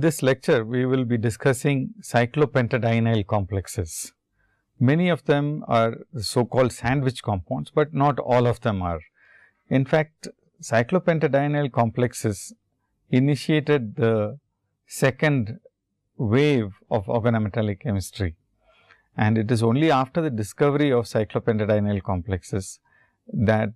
In this lecture, we will be discussing cyclopentadienyl complexes. Many of them are so called sandwich compounds, but not all of them are. In fact, cyclopentadienyl complexes initiated the second wave of organometallic chemistry. And it is only after the discovery of cyclopentadienyl complexes that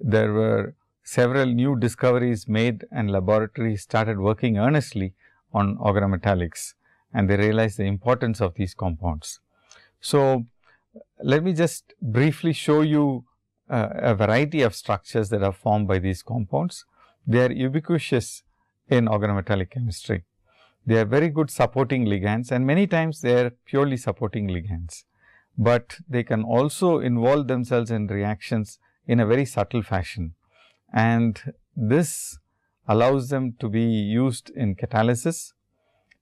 there were several new discoveries made and laboratories started working earnestly on organometallics and they realized the importance of these compounds. So, let me just briefly show you uh, a variety of structures that are formed by these compounds. They are ubiquitous in organometallic chemistry. They are very good supporting ligands and many times they are purely supporting ligands, but they can also involve themselves in reactions in a very subtle fashion and this allows them to be used in catalysis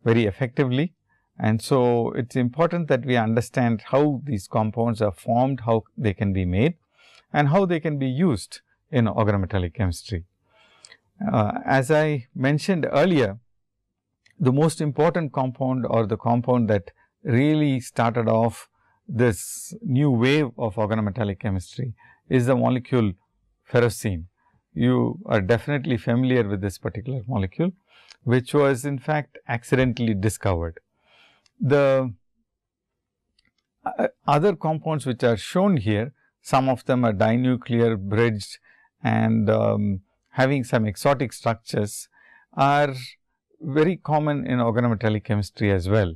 very effectively. And so, it is important that we understand how these compounds are formed, how they can be made and how they can be used in organometallic chemistry. Uh, as I mentioned earlier, the most important compound or the compound that really started off this new wave of organometallic chemistry is the molecule ferrocene you are definitely familiar with this particular molecule, which was in fact accidentally discovered. The uh, other compounds which are shown here, some of them are dinuclear bridged and um, having some exotic structures are very common in organometallic chemistry as well.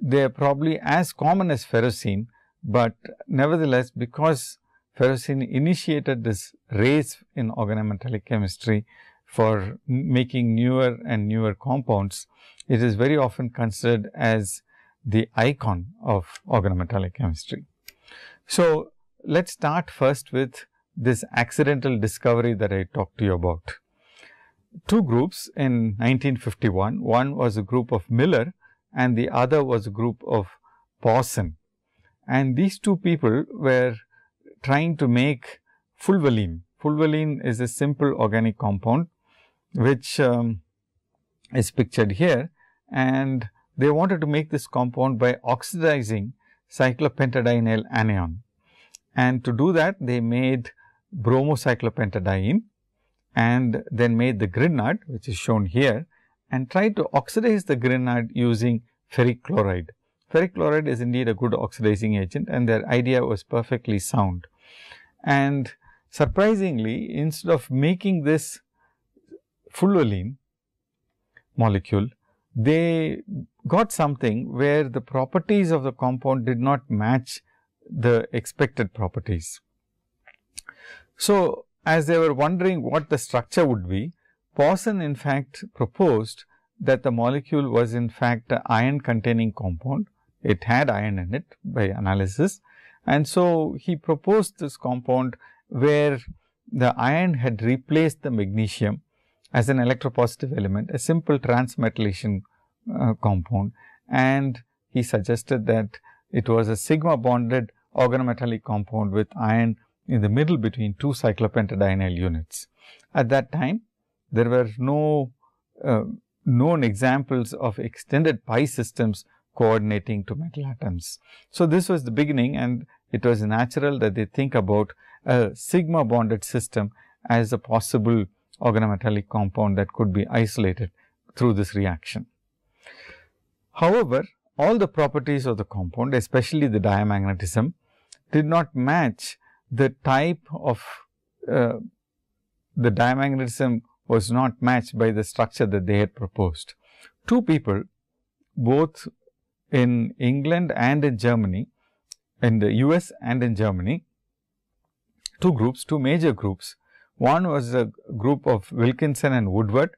They are probably as common as ferrocene, but nevertheless because ferrocene initiated this race in organometallic chemistry for making newer and newer compounds. It is very often considered as the icon of organometallic chemistry. So, let us start first with this accidental discovery that I talked to you about. Two groups in 1951, one was a group of Miller and the other was a group of Pauson. And these two people were trying to make fulvalene. Fulvalene is a simple organic compound, which um, is pictured here and they wanted to make this compound by oxidizing cyclopentadienyl anion. And to do that, they made bromocyclopentadiene and then made the grignard, which is shown here and tried to oxidize the grignard using ferric chloride. Ferric chloride is indeed a good oxidizing agent and their idea was perfectly sound. And surprisingly, instead of making this fulvalene molecule, they got something where the properties of the compound did not match the expected properties. So, as they were wondering what the structure would be, Pauson in fact proposed that the molecule was in fact an iron containing compound it had iron in it by analysis. And so, he proposed this compound where the iron had replaced the magnesium as an electropositive element, a simple transmetallation uh, compound. And he suggested that it was a sigma bonded organometallic compound with iron in the middle between two cyclopentadienyl units. At that time, there were no uh, known examples of extended pi systems coordinating to metal atoms. So, this was the beginning and it was natural that they think about a sigma bonded system as a possible organometallic compound that could be isolated through this reaction. However, all the properties of the compound, especially the diamagnetism, did not match the type of uh, the diamagnetism was not matched by the structure that they had proposed. Two people, both in England and in Germany, in the US and in Germany, two groups, two major groups. One was a group of Wilkinson and Woodward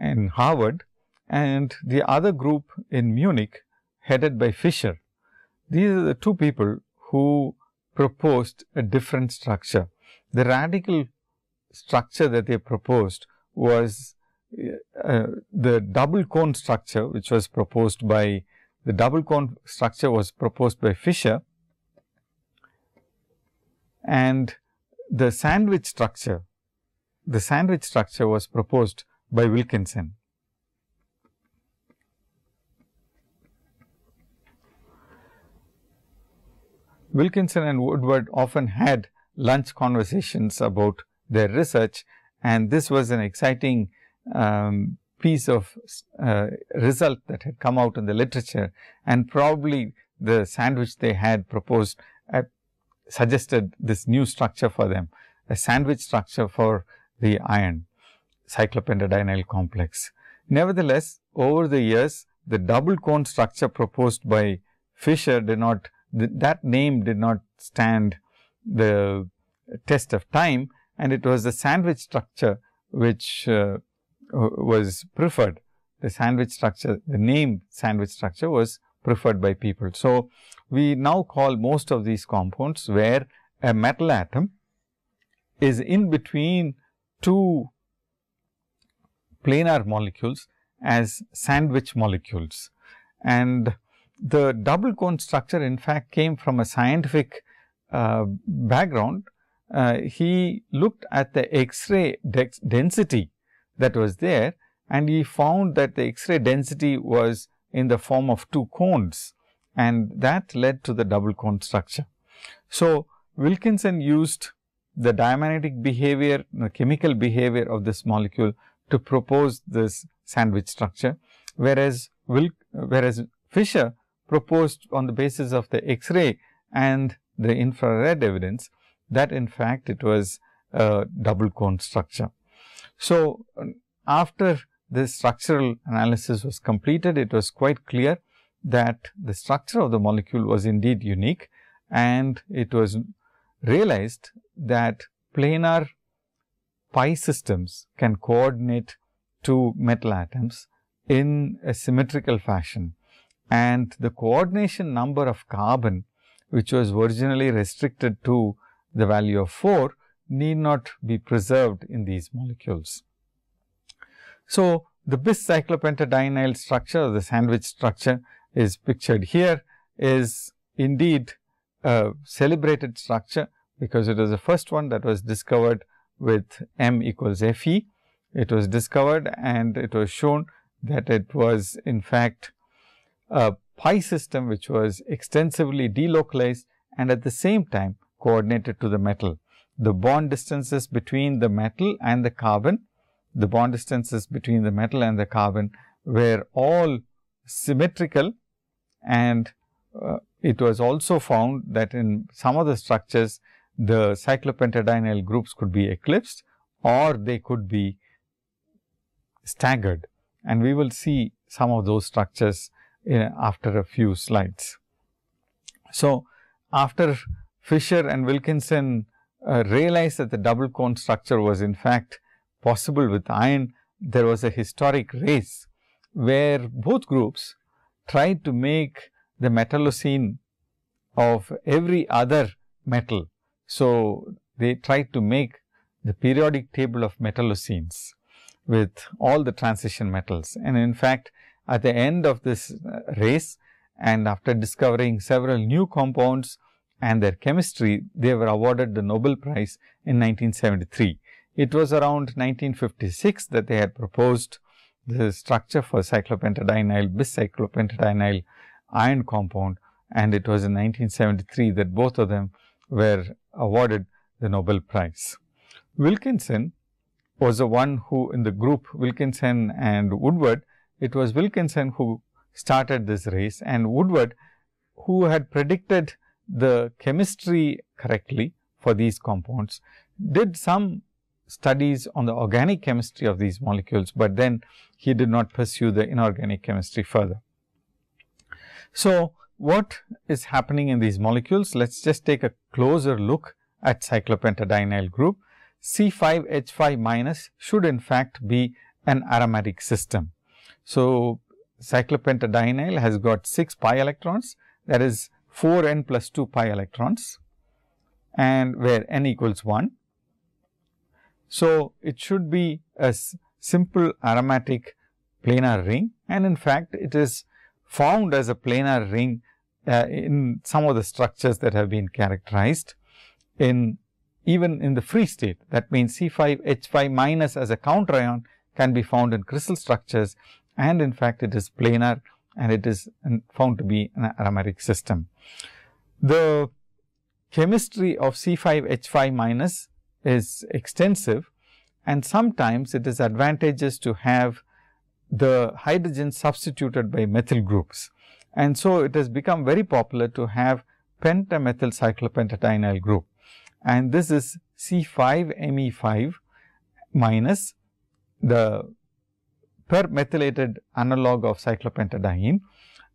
in Harvard and the other group in Munich headed by Fischer. These are the two people who proposed a different structure. The radical structure that they proposed was uh, the double cone structure, which was proposed by the double cone structure was proposed by Fischer and the sandwich structure, the sandwich structure was proposed by Wilkinson. Wilkinson and Woodward often had lunch conversations about their research and this was an exciting um, piece of uh, result that had come out in the literature and probably the sandwich they had proposed uh, suggested this new structure for them, a sandwich structure for the iron cyclopentadienyl complex. Nevertheless, over the years, the double cone structure proposed by Fischer did not, th that name did not stand the test of time and it was the sandwich structure which uh, was preferred. The sandwich structure, the name sandwich structure was preferred by people. So, we now call most of these compounds where a metal atom is in between two planar molecules as sandwich molecules. And the double cone structure in fact came from a scientific uh, background. Uh, he looked at the X-ray density that was there and he found that the X-ray density was in the form of two cones and that led to the double cone structure. So, Wilkinson used the diamagnetic behavior, the chemical behavior of this molecule to propose this sandwich structure, whereas, Wil whereas Fischer proposed on the basis of the X-ray and the infrared evidence that in fact it was a double cone structure. So, after this structural analysis was completed, it was quite clear that the structure of the molecule was indeed unique and it was realized that planar pi systems can coordinate two metal atoms in a symmetrical fashion. And the coordination number of carbon which was originally restricted to the value of 4 need not be preserved in these molecules. So, the bis cyclopentadienyl structure the sandwich structure is pictured here is indeed a celebrated structure because it was the first one that was discovered with m equals Fe. It was discovered and it was shown that it was in fact a pi system which was extensively delocalized and at the same time coordinated to the metal. The bond distances between the metal and the carbon, the bond distances between the metal and the carbon were all symmetrical and uh, it was also found that in some of the structures the cyclopentadienyl groups could be eclipsed or they could be staggered and we will see some of those structures uh, after a few slides. So, after Fischer and Wilkinson uh, realized that the double cone structure was in fact possible with iron, there was a historic race where both groups tried to make the metallocene of every other metal. So, they tried to make the periodic table of metallocenes with all the transition metals. And in fact, at the end of this uh, race and after discovering several new compounds and their chemistry, they were awarded the Nobel Prize in 1973. It was around 1956 that they had proposed the structure for cyclopentadienyl bis-cyclopentadienyl iron compound and it was in 1973 that both of them were awarded the Nobel Prize. Wilkinson was the one who in the group Wilkinson and Woodward, it was Wilkinson who started this race and Woodward who had predicted the chemistry correctly for these compounds, did some studies on the organic chemistry of these molecules, but then he did not pursue the inorganic chemistry further. So, what is happening in these molecules? Let us just take a closer look at cyclopentadienyl group. C5H5 minus should in fact be an aromatic system. So, cyclopentadienyl has got 6 pi electrons that is 4 n plus 2 pi electrons and where n equals 1. So, it should be a simple aromatic planar ring and in fact, it is found as a planar ring uh, in some of the structures that have been characterized in even in the free state. That means, C5 H5 minus as a counter ion can be found in crystal structures and in fact, it is planar and it is found to be an aromatic system. The chemistry of C5H5 minus is extensive and sometimes it is advantageous to have the hydrogen substituted by methyl groups. And so, it has become very popular to have pentamethyl cyclopentadienyl group and this is C5Me5 minus the per methylated analog of cyclopentadiene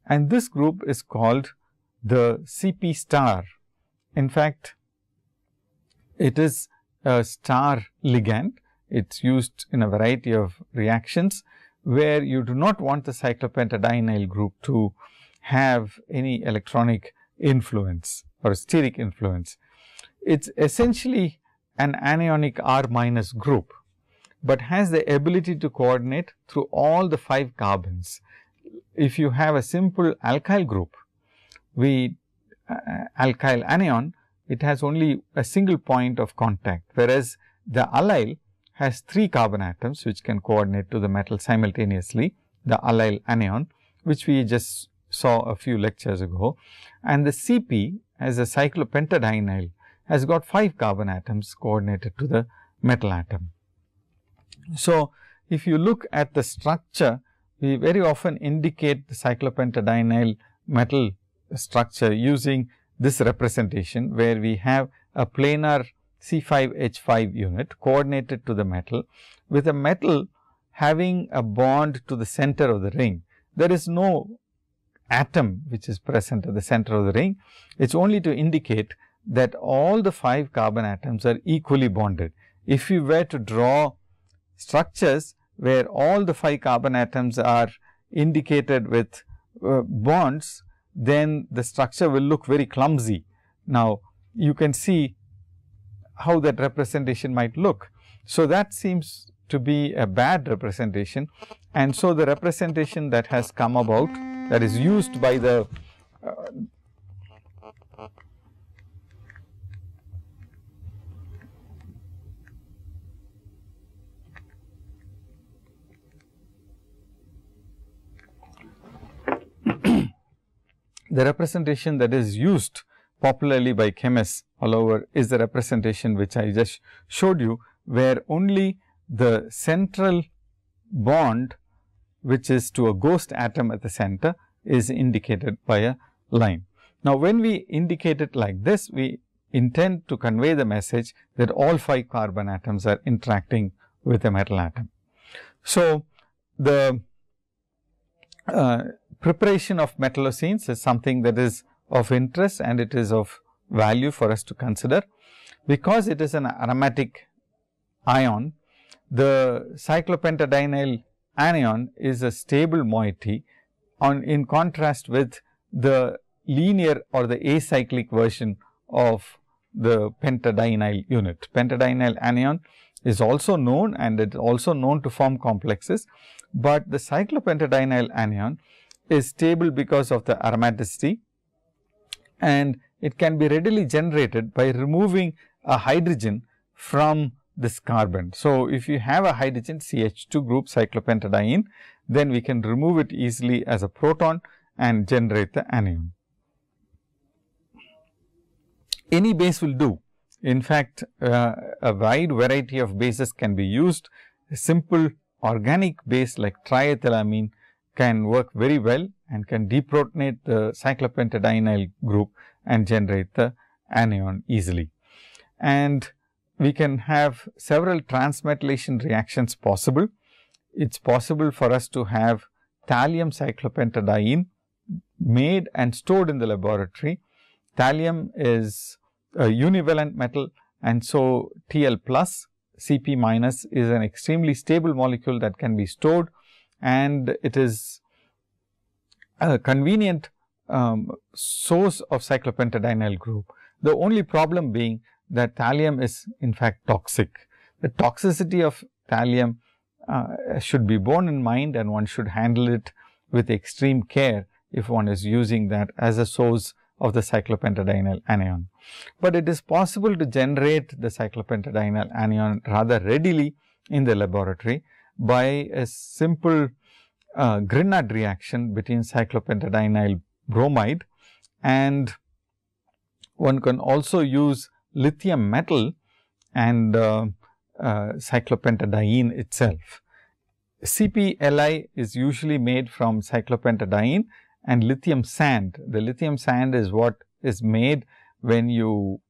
and this group is called the CP star. In fact, it is a star ligand. It is used in a variety of reactions where you do not want the cyclopentadienyl group to have any electronic influence or steric influence. It is essentially an anionic R minus group, but has the ability to coordinate through all the 5 carbons. If you have a simple alkyl group, we uh, alkyl anion, it has only a single point of contact, whereas the allyl has 3 carbon atoms which can coordinate to the metal simultaneously, the allyl anion, which we just saw a few lectures ago. And the Cp as a cyclopentadienyl has got 5 carbon atoms coordinated to the metal atom. So, if you look at the structure, we very often indicate the cyclopentadienyl metal structure using this representation, where we have a planar C5H5 unit coordinated to the metal with a metal having a bond to the center of the ring. There is no atom which is present at the center of the ring. It is only to indicate that all the 5 carbon atoms are equally bonded. If you were to draw structures where all the 5 carbon atoms are indicated with uh, bonds, then the structure will look very clumsy. Now, you can see how that representation might look. So, that seems to be a bad representation and so the representation that has come about that is used by the uh, the representation that is used popularly by chemists all over is the representation which I just showed you, where only the central bond which is to a ghost atom at the center is indicated by a line. Now, when we indicate it like this, we intend to convey the message that all 5 carbon atoms are interacting with a metal atom. So, the uh, preparation of metallocenes is something that is of interest and it is of value for us to consider. Because it is an aromatic ion, the cyclopentadienyl anion is a stable moiety on in contrast with the linear or the acyclic version of the pentadienyl unit. Pentadienyl anion is also known and it is also known to form complexes, but the cyclopentadienyl anion is stable because of the aromaticity and it can be readily generated by removing a hydrogen from this carbon. So, if you have a hydrogen CH2 group cyclopentadiene, then we can remove it easily as a proton and generate the anion. Any base will do. In fact, uh, a wide variety of bases can be used. A simple organic base like triethylamine can work very well and can deprotonate the cyclopentadienyl group and generate the anion easily. And we can have several transmetallation reactions possible. It is possible for us to have thallium cyclopentadiene made and stored in the laboratory. Thallium is a univalent metal and so Tl plus Cp minus is an extremely stable molecule that can be stored and it is a convenient um, source of cyclopentadienyl group. The only problem being that thallium is in fact toxic. The toxicity of thallium uh, should be borne in mind and one should handle it with extreme care if one is using that as a source of the cyclopentadienyl anion. But it is possible to generate the cyclopentadienyl anion rather readily in the laboratory by a simple uh, Grignard reaction between cyclopentadienyl bromide and one can also use lithium metal and uh, uh, cyclopentadiene itself. CPLI is usually made from cyclopentadiene and lithium sand. The lithium sand is what is made when you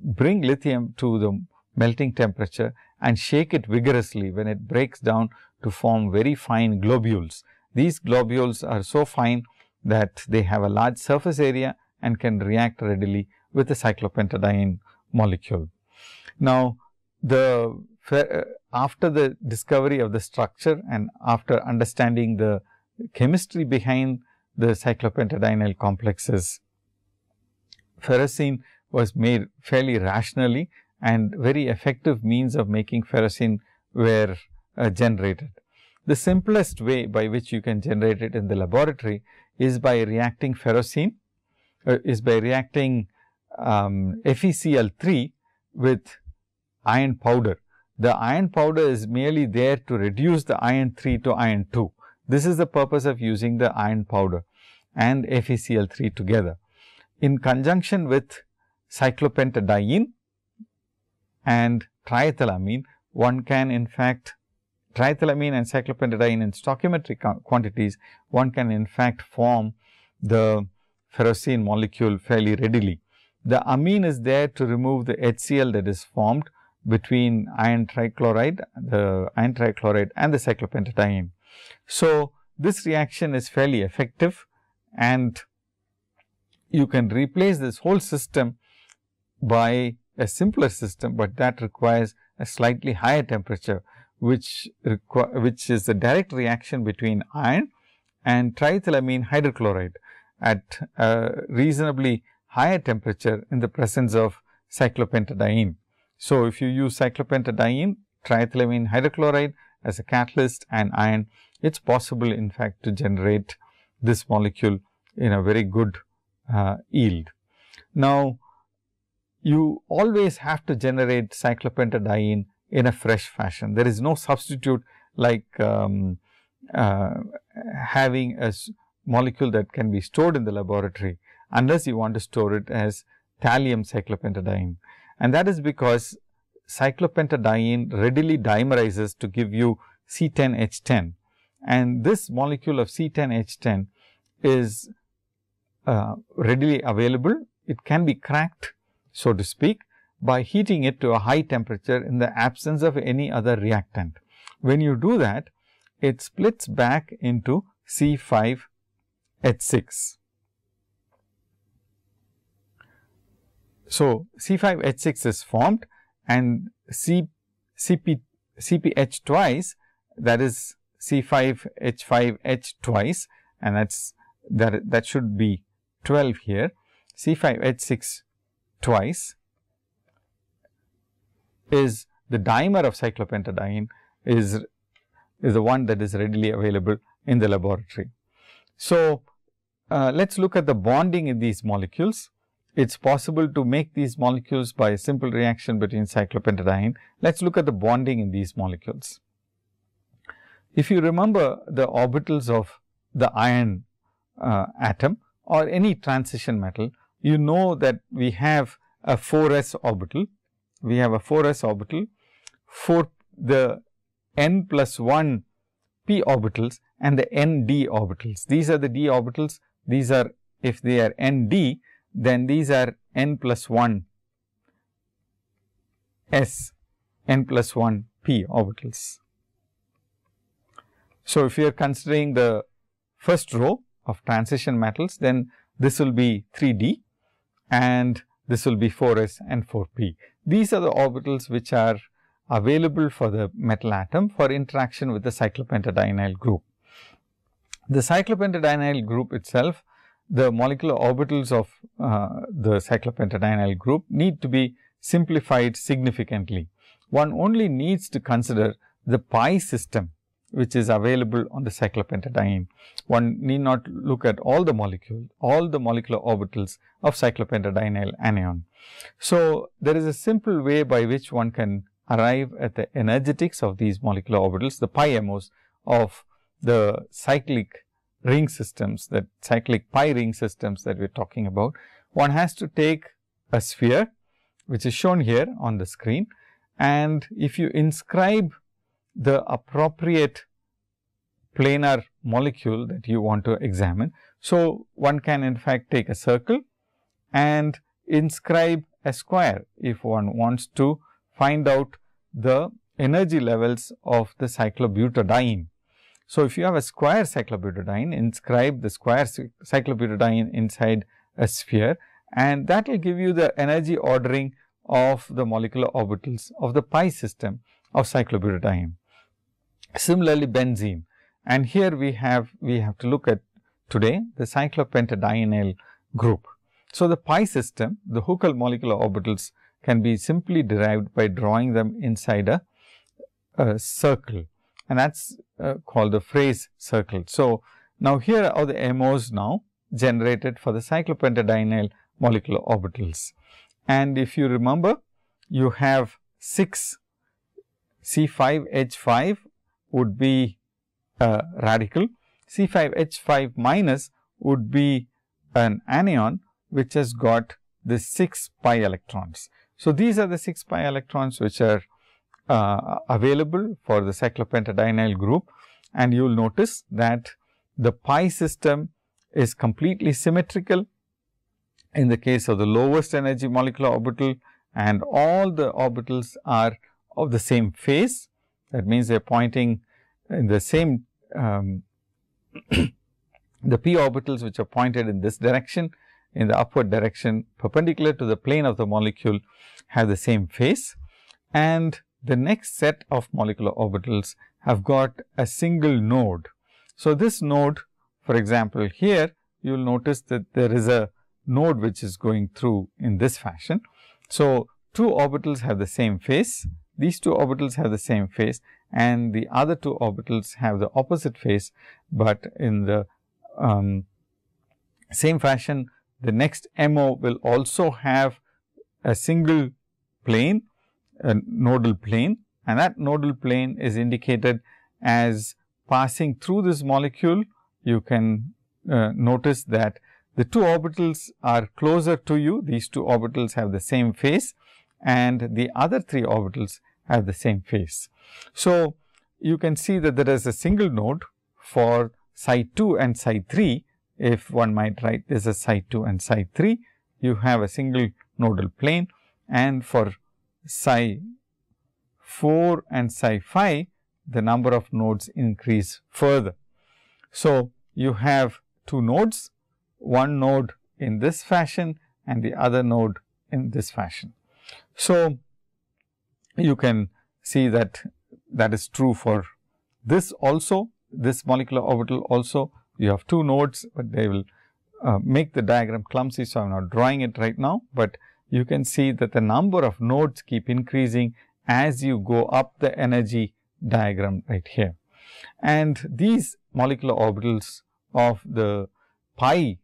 bring lithium to the melting temperature and shake it vigorously when it breaks down to form very fine globules. These globules are so fine that they have a large surface area and can react readily with the cyclopentadiene molecule. Now, the uh, after the discovery of the structure and after understanding the chemistry behind the cyclopentadienyl complexes, ferrocene was made fairly rationally and very effective means of making ferrocene were uh, generated. The simplest way by which you can generate it in the laboratory is by reacting ferrocene, uh, is by reacting um, FeCl3 with iron powder. The iron powder is merely there to reduce the iron 3 to iron 2. This is the purpose of using the iron powder and FeCl3 together. In conjunction with cyclopentadiene and triethylamine, one can in fact triethylamine and cyclopentadiene in stoichiometric quantities, one can in fact form the ferrocene molecule fairly readily. The amine is there to remove the HCl that is formed between iron trichloride, the iron trichloride and the cyclopentadiene. So, this reaction is fairly effective and you can replace this whole system by a simpler system, but that requires a slightly higher temperature, which which is the direct reaction between iron and triethylamine hydrochloride at a reasonably higher temperature in the presence of cyclopentadiene. So, if you use cyclopentadiene, triethylamine hydrochloride as a catalyst and iron, it is possible in fact to generate this molecule in a very good uh, yield. Now, you always have to generate cyclopentadiene in a fresh fashion. There is no substitute like um, uh, having a molecule that can be stored in the laboratory unless you want to store it as thallium cyclopentadiene. And that is because cyclopentadiene readily dimerizes to give you C10H10 and this molecule of C10H10 is uh, readily available. It can be cracked so to speak, by heating it to a high temperature in the absence of any other reactant. When you do that, it splits back into C5H6. So, C5H6 is formed and C, CP, CPH twice that is C5H5H twice and that's that that should be 12 here. C5H6 twice is the dimer of cyclopentadiene is, is the one that is readily available in the laboratory. So, uh, let us look at the bonding in these molecules. It is possible to make these molecules by a simple reaction between cyclopentadiene. Let us look at the bonding in these molecules. If you remember the orbitals of the iron uh, atom or any transition metal, you know that we have a 4s orbital. We have a 4s orbital for the n plus 1 p orbitals and the n d orbitals. These are the d orbitals. These are if they are n d, then these are n plus 1 s n plus 1 p orbitals. So, if you are considering the first row of transition metals, then this will be 3 d and this will be 4s and 4p. These are the orbitals which are available for the metal atom for interaction with the cyclopentadienyl group. The cyclopentadienyl group itself, the molecular orbitals of uh, the cyclopentadienyl group need to be simplified significantly. One only needs to consider the pi system which is available on the cyclopentadiene. One need not look at all the molecules, all the molecular orbitals of cyclopentadienyl anion. So, there is a simple way by which one can arrive at the energetics of these molecular orbitals, the pi MOs of the cyclic ring systems, that cyclic pi ring systems that we are talking about. One has to take a sphere which is shown here on the screen and if you inscribe the appropriate planar molecule that you want to examine. So, one can in fact take a circle and inscribe a square if one wants to find out the energy levels of the cyclobutadiene. So, if you have a square cyclobutadiene, inscribe the square cyclobutadiene inside a sphere and that will give you the energy ordering of the molecular orbitals of the pi system of cyclobutadiene. Similarly, benzene and here we have we have to look at today the cyclopentadienyl group. So, the pi system the Huckel molecular orbitals can be simply derived by drawing them inside a, a circle and that is uh, called the phase circle. So, now here are the MOs now generated for the cyclopentadienyl molecular orbitals. And if you remember, you have 6 C5H5 would be a radical, C5H5 minus would be an anion which has got the 6 pi electrons. So, these are the 6 pi electrons which are uh, available for the cyclopentadienyl group and you will notice that the pi system is completely symmetrical in the case of the lowest energy molecular orbital and all the orbitals are of the same phase. That means, they are pointing in the same um, the p orbitals which are pointed in this direction in the upward direction perpendicular to the plane of the molecule have the same phase and the next set of molecular orbitals have got a single node. So, this node for example, here you will notice that there is a node which is going through in this fashion. So, two orbitals have the same phase, these two orbitals have the same phase and the other two orbitals have the opposite phase, but in the um, same fashion the next MO will also have a single plane, a nodal plane and that nodal plane is indicated as passing through this molecule. You can uh, notice that the two orbitals are closer to you, these two orbitals have the same phase and the other three orbitals have the same phase. So, you can see that there is a single node for psi 2 and psi 3, if one might write this as psi 2 and psi 3, you have a single nodal plane and for psi 4 and psi 5, the number of nodes increase further. So, you have two nodes one node in this fashion and the other node in this fashion. So, you can see that that is true for this also, this molecular orbital also. You have two nodes, but they will uh, make the diagram clumsy. So, I am not drawing it right now, but you can see that the number of nodes keep increasing as you go up the energy diagram right here. And these molecular orbitals of the pi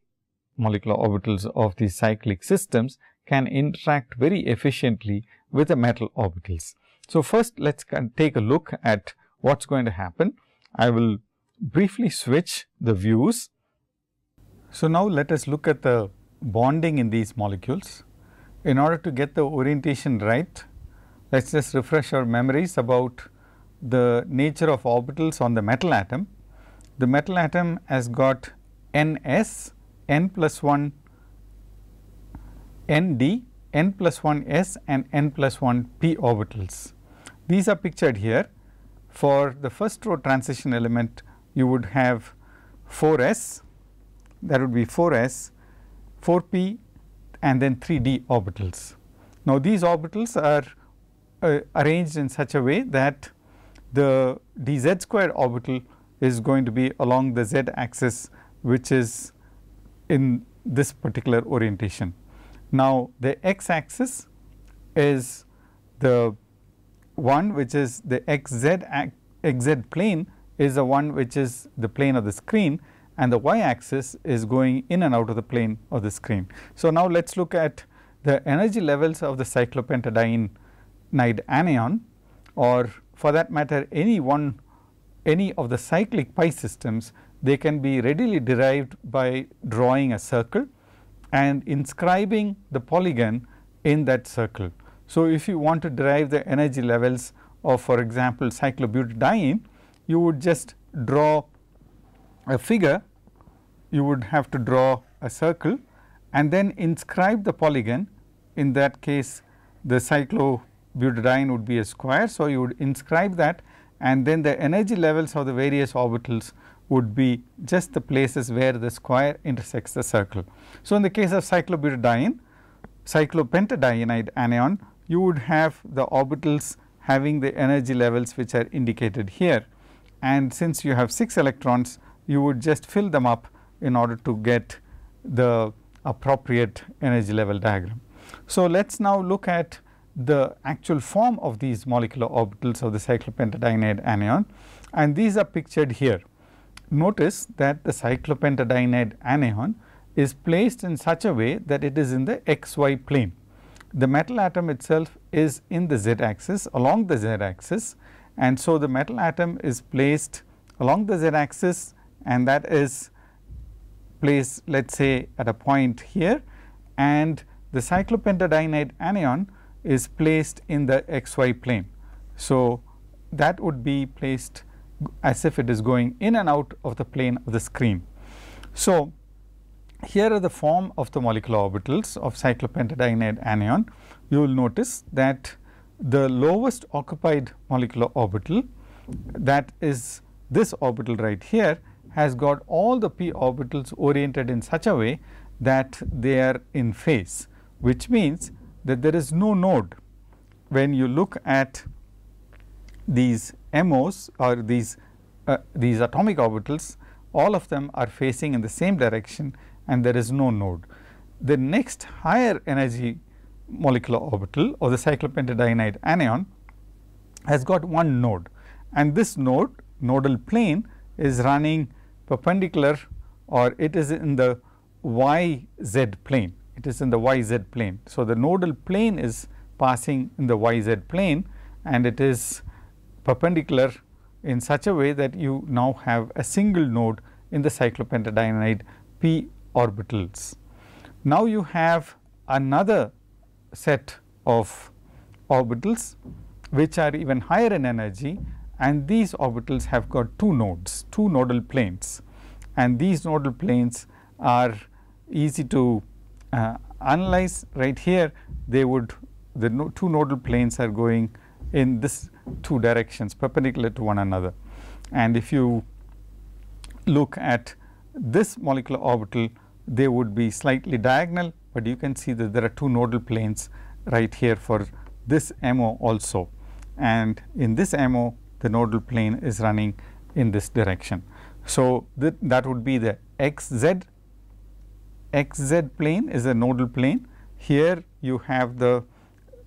molecular orbitals of these cyclic systems can interact very efficiently with the metal orbitals. So, first let us take a look at what is going to happen. I will briefly switch the views. So, now let us look at the bonding in these molecules. In order to get the orientation right, let us just refresh our memories about the nature of orbitals on the metal atom. The metal atom has got n s n plus 1 n d, n plus 1 s and n plus 1 p orbitals. These are pictured here. For the first row transition element, you would have 4 s, that would be 4 s, 4 p and then 3 d orbitals. Now, these orbitals are uh, arranged in such a way that the d z square orbital is going to be along the z axis which is in this particular orientation. Now, the x axis is the one which is the xz xz plane is the one which is the plane of the screen and the y axis is going in and out of the plane of the screen. So, now let us look at the energy levels of the cyclopentadiene anion or for that matter any one any of the cyclic pi systems they can be readily derived by drawing a circle and inscribing the polygon in that circle. So, if you want to derive the energy levels of for example, cyclobutadiene, you would just draw a figure, you would have to draw a circle and then inscribe the polygon. In that case, the cyclobutadiene would be a square. So, you would inscribe that and then the energy levels of the various orbitals would be just the places where the square intersects the circle. So, in the case of cyclobutadiene, cyclopentadienide anion, you would have the orbitals having the energy levels which are indicated here. And since you have 6 electrons, you would just fill them up in order to get the appropriate energy level diagram. So, let us now look at the actual form of these molecular orbitals of the cyclopentadienide anion and these are pictured here. Notice that the cyclopentadienide anion is placed in such a way that it is in the xy plane. The metal atom itself is in the z axis along the z axis and so the metal atom is placed along the z axis and that is placed let us say at a point here and the cyclopentadienide anion is placed in the xy plane. So, that would be placed as if it is going in and out of the plane of the screen. So, here are the form of the molecular orbitals of cyclopentadienide anion. You will notice that the lowest occupied molecular orbital that is this orbital right here has got all the p orbitals oriented in such a way that they are in phase, which means that there is no node when you look at these MOs or these uh, these atomic orbitals all of them are facing in the same direction and there is no node. The next higher energy molecular orbital or the cyclopentadienide anion has got one node and this node nodal plane is running perpendicular or it is in the y z plane it is in the y z plane. So, the nodal plane is passing in the y z plane and it is perpendicular in such a way that you now have a single node in the cyclopentadienide p orbitals. Now, you have another set of orbitals which are even higher in energy and these orbitals have got two nodes, two nodal planes and these nodal planes are easy to uh, analyze right here they would the no, two nodal planes are going in this two directions perpendicular to one another. And if you look at this molecular orbital they would be slightly diagonal, but you can see that there are two nodal planes right here for this MO also. And in this MO the nodal plane is running in this direction. So, that, that would be the x z x z plane is a nodal plane. Here you have the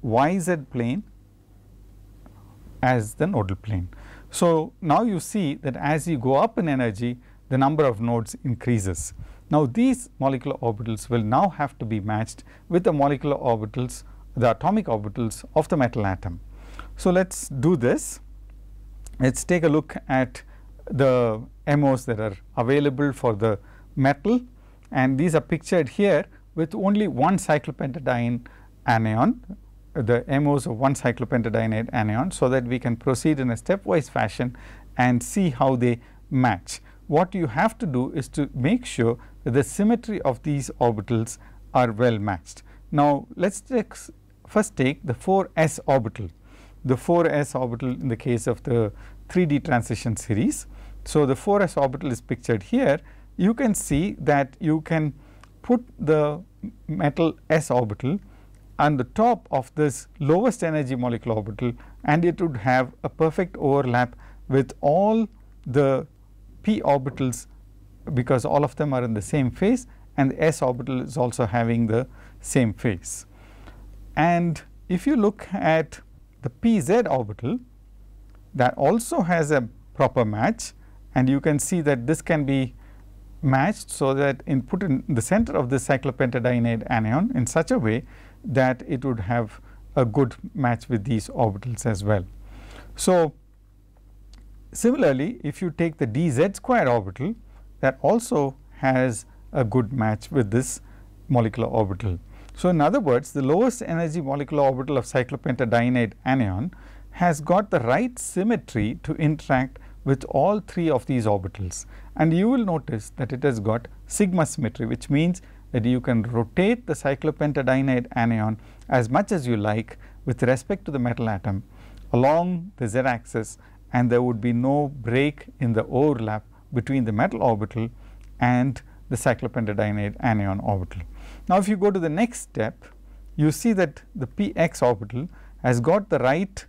y z plane as the nodal plane. So, now you see that as you go up in energy the number of nodes increases. Now, these molecular orbitals will now have to be matched with the molecular orbitals the atomic orbitals of the metal atom. So, let us do this. Let us take a look at the MOs that are available for the metal and these are pictured here with only one cyclopentadiene anion the MOs of one cyclopentadienate anion. So, that we can proceed in a stepwise fashion and see how they match. What you have to do is to make sure that the symmetry of these orbitals are well matched. Now, let us first take the 4 s orbital, the 4 s orbital in the case of the 3D transition series. So, the 4 s orbital is pictured here you can see that you can put the metal s orbital on the top of this lowest energy molecular orbital and it would have a perfect overlap with all the p orbitals because all of them are in the same phase and the s orbital is also having the same phase. And if you look at the p z orbital that also has a proper match and you can see that this can be matched so that in put in the center of the cyclopentadienide anion in such a way that it would have a good match with these orbitals as well. So, similarly if you take the dz square orbital that also has a good match with this molecular orbital. So, in other words the lowest energy molecular orbital of cyclopentadienide anion has got the right symmetry to interact with all three of these orbitals and you will notice that it has got sigma symmetry which means that you can rotate the cyclopentadienide anion as much as you like with respect to the metal atom along the z axis and there would be no break in the overlap between the metal orbital and the cyclopentadienide anion orbital. Now, if you go to the next step you see that the px orbital has got the right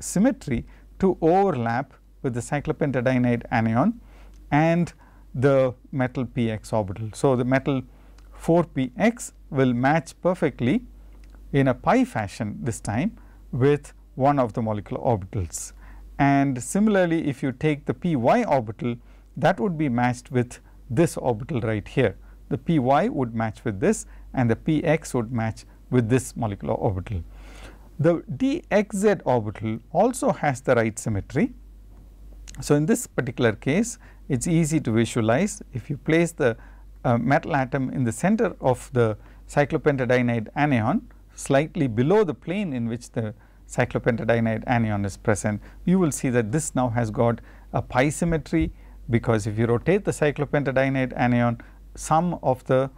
symmetry to overlap with the cyclopentadienide anion and the metal px orbital. So, the metal 4 px will match perfectly in a pi fashion this time with one of the molecular orbitals. And similarly, if you take the py orbital that would be matched with this orbital right here. The py would match with this and the px would match with this molecular orbital. The dxz orbital also has the right symmetry. So, in this particular case it is easy to visualize if you place the uh, metal atom in the center of the cyclopentadienide anion slightly below the plane in which the cyclopentadienide anion is present, you will see that this now has got a pi symmetry because if you rotate the cyclopentadienide anion some of the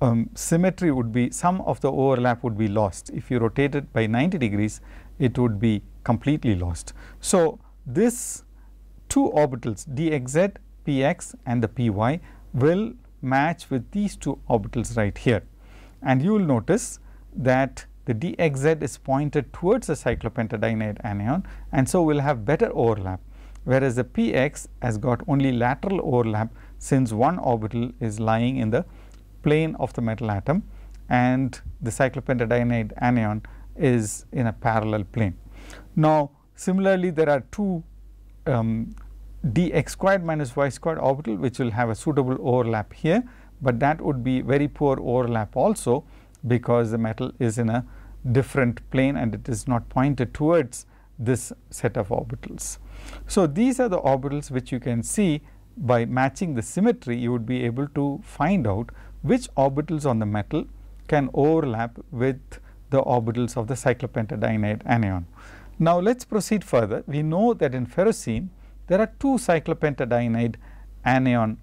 um, symmetry would be some of the overlap would be lost. If you rotate it by 90 degrees it would be completely lost. So, this two orbitals dxz, px and the py will match with these two orbitals right here. And you will notice that the dxz is pointed towards the cyclopentadienide anion and so we will have better overlap whereas the px has got only lateral overlap since one orbital is lying in the plane of the metal atom and the cyclopentadienide anion is in a parallel plane. Now, similarly there are two um, dx squared minus y squared orbital which will have a suitable overlap here, but that would be very poor overlap also because the metal is in a different plane and it is not pointed towards this set of orbitals. So, these are the orbitals which you can see by matching the symmetry you would be able to find out which orbitals on the metal can overlap with the orbitals of the cyclopentadienide anion. Now, let us proceed further. We know that in ferrocene there are two cyclopentadienide anion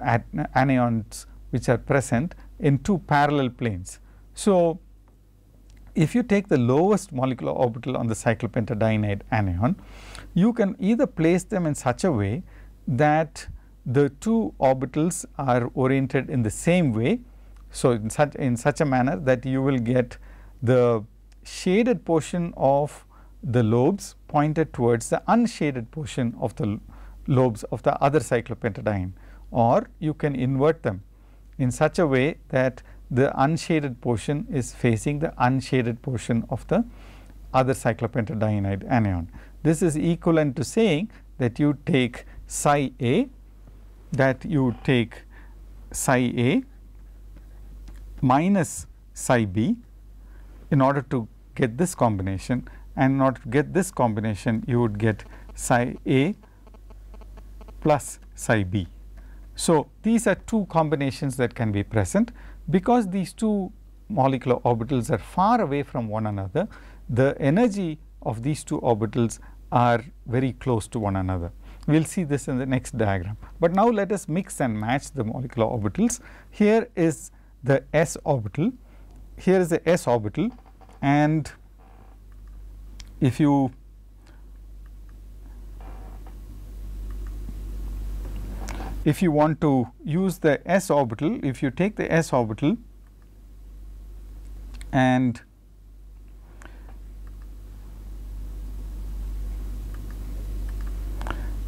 anions which are present in two parallel planes. So, if you take the lowest molecular orbital on the cyclopentadienide anion, you can either place them in such a way that the two orbitals are oriented in the same way. So, in such in such a manner that you will get the shaded portion of the lobes pointed towards the unshaded portion of the lobes of the other cyclopentadiene or you can invert them in such a way that the unshaded portion is facing the unshaded portion of the other cyclopentadienide anion. This is equivalent to saying that you take psi A that you take psi A minus psi B in order to get this combination and order to get this combination you would get psi A plus psi B. So, these are two combinations that can be present because these two molecular orbitals are far away from one another the energy of these two orbitals are very close to one another. We will see this in the next diagram. But now let us mix and match the molecular orbitals. Here is the s orbital, here is the s orbital and if you if you want to use the s orbital, if you take the s orbital and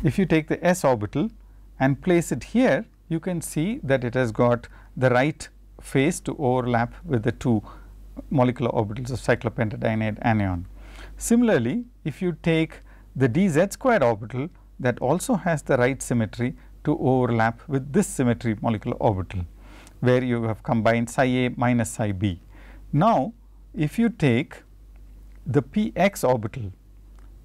if you take the s orbital and place it here, you can see that it has got the right phase to overlap with the two molecular orbitals of cyclopentadienide anion. Similarly, if you take the dz squared orbital that also has the right symmetry to overlap with this symmetry molecular orbital, where you have combined psi a minus psi b. Now, if you take the px orbital,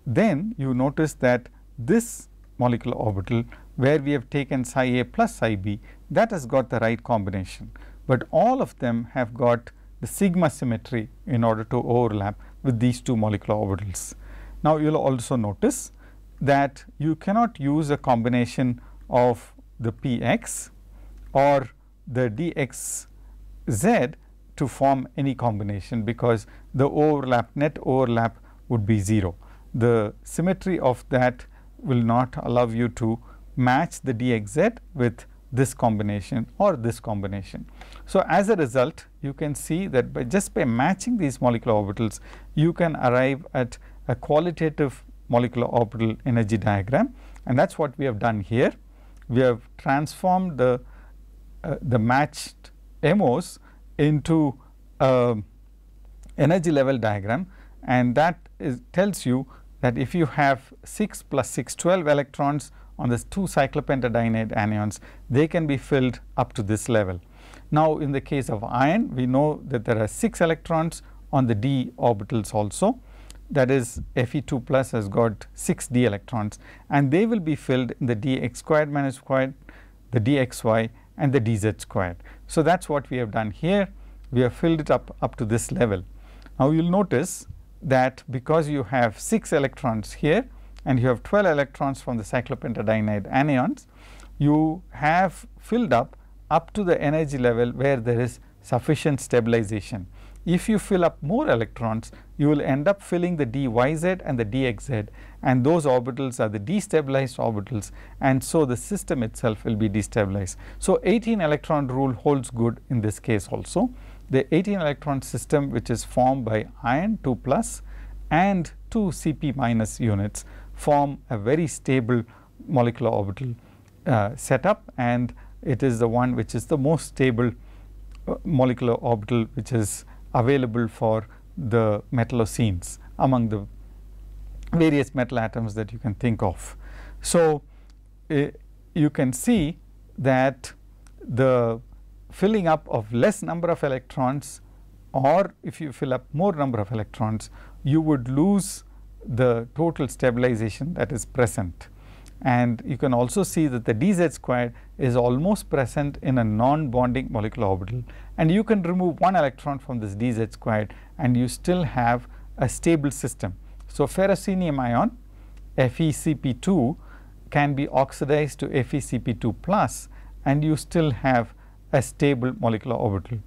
then you notice that this molecular orbital where we have taken psi a plus psi b that has got the right combination, but all of them have got the sigma symmetry in order to overlap with these two molecular orbitals. Now, you will also notice that you cannot use a combination of the px or the dxz to form any combination because the overlap net overlap would be 0. The symmetry of that will not allow you to match the dxz with this combination or this combination. So, as a result you can see that by just by matching these molecular orbitals you can arrive at a qualitative molecular orbital energy diagram and that is what we have done here. We have transformed the, uh, the matched MOs into a energy level diagram and that is tells you that if you have 6 plus 6 12 electrons on the two cyclopentadienide anions, they can be filled up to this level. Now, in the case of iron, we know that there are 6 electrons on the d orbitals also that is Fe2 plus has got 6 d electrons and they will be filled in the dx squared minus squared, the dxy and the dz squared. So, that is what we have done here. We have filled it up up to this level. Now, you will notice that because you have 6 electrons here and you have 12 electrons from the cyclopentadienide anions, you have filled up up to the energy level where there is sufficient stabilization. If you fill up more electrons, you will end up filling the dyz and the dxz and those orbitals are the destabilized orbitals and so the system itself will be destabilized. So, 18 electron rule holds good in this case also. The 18 electron system which is formed by iron 2 plus and 2 Cp minus units form a very stable molecular orbital uh, setup and it is the one which is the most stable uh, molecular orbital which is available for the metallocenes among the various metal atoms that you can think of. So, uh, you can see that the filling up of less number of electrons or if you fill up more number of electrons, you would lose the total stabilization that is present. And you can also see that the dz squared is almost present in a non-bonding molecular orbital and you can remove one electron from this dz squared and you still have a stable system. So, ferrocenium ion FeCp2 can be oxidized to FeCp2 plus and you still have a stable molecular orbital.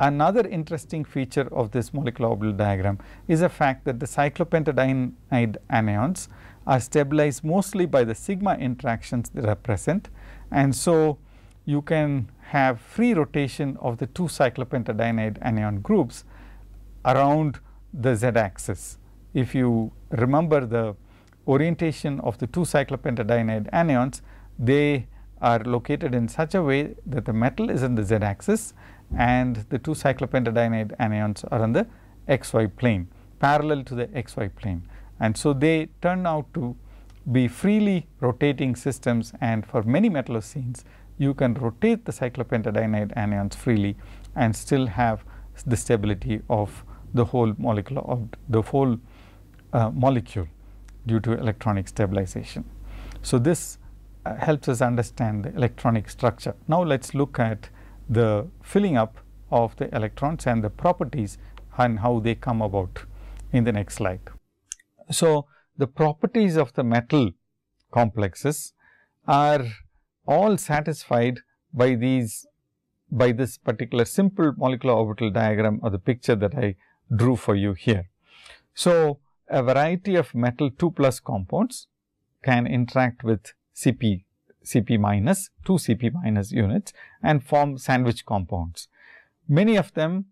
Another interesting feature of this molecular orbital diagram is the fact that the cyclopentadienide anions are stabilized mostly by the sigma interactions that are present. And so, you can have free rotation of the two cyclopentadienide anion groups around the z axis. If you remember the orientation of the two cyclopentadienide anions, they are located in such a way that the metal is in the z axis and the two cyclopentadienide anions are on the xy plane parallel to the xy plane. And so, they turn out to be freely rotating systems and for many metallocenes you can rotate the cyclopentadienide anions freely and still have the stability of the whole molecular of the whole uh, molecule due to electronic stabilization. So, this uh, helps us understand the electronic structure. Now, let us look at the filling up of the electrons and the properties and how they come about in the next slide. So, the properties of the metal complexes are all satisfied by these by this particular simple molecular orbital diagram or the picture that I drew for you here. So, a variety of metal 2 plus compounds can interact with Cp, Cp minus, 2 Cp minus units and form sandwich compounds. Many of them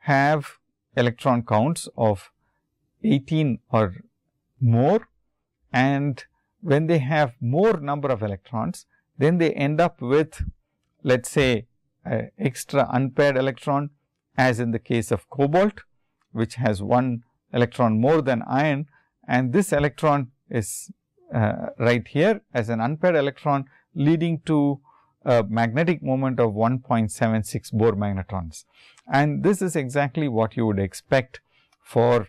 have electron counts of 18 or more and when they have more number of electrons, then they end up with let us say extra unpaired electron as in the case of cobalt which has one electron more than iron and this electron is uh, right here as an unpaired electron leading to a magnetic moment of 1.76 Bohr magnetons. And this is exactly what you would expect for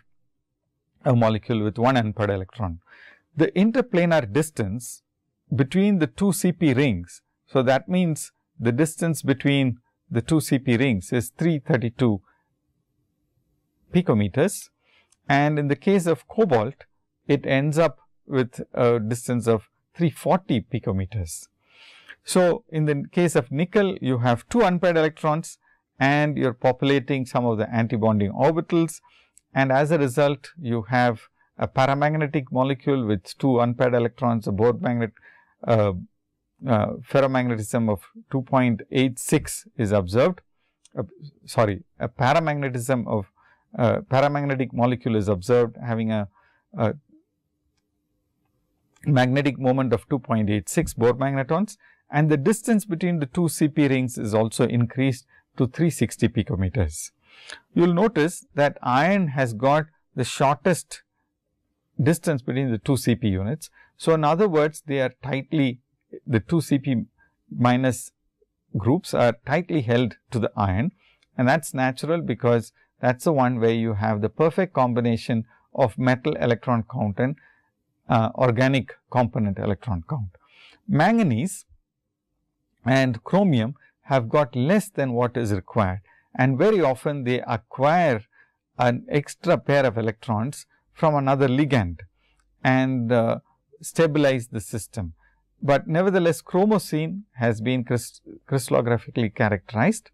a molecule with one unpaired electron. The interplanar distance between the two CP rings. So, that means the distance between the two CP rings is 332 picometers and in the case of cobalt it ends up with a distance of 340 picometers. So, in the case of nickel you have two unpaired electrons and you are populating some of the antibonding orbitals and as a result you have a paramagnetic molecule with two unpaired electrons, a Bohr magnet uh, uh, ferromagnetism of 2.86 is observed. Uh, sorry, a paramagnetism of uh, paramagnetic molecule is observed having a, a magnetic moment of 2.86 Bohr magnetons and the distance between the two CP rings is also increased to 360 picometers. You will notice that iron has got the shortest distance between the two CP units. So, in other words, they are tightly the two CP minus groups are tightly held to the iron and that is natural because that is the one where you have the perfect combination of metal electron count and uh, organic component electron count. Manganese and chromium have got less than what is required and very often they acquire an extra pair of electrons from another ligand and uh, stabilize the system. But nevertheless, chromocene has been crystallographically characterized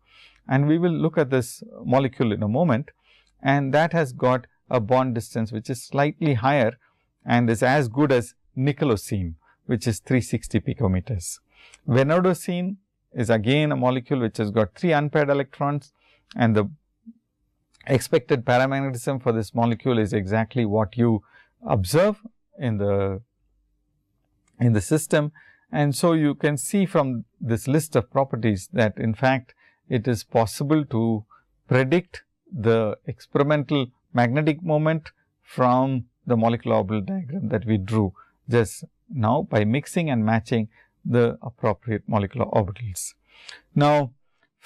and we will look at this molecule in a moment and that has got a bond distance which is slightly higher and is as good as nickelocene which is 360 picometers. Vanadocene is again a molecule which has got 3 unpaired electrons and the expected paramagnetism for this molecule is exactly what you observe in the in the system. And so, you can see from this list of properties that in fact, it is possible to predict the experimental magnetic moment from the molecular orbital diagram that we drew just now by mixing and matching the appropriate molecular orbitals. Now,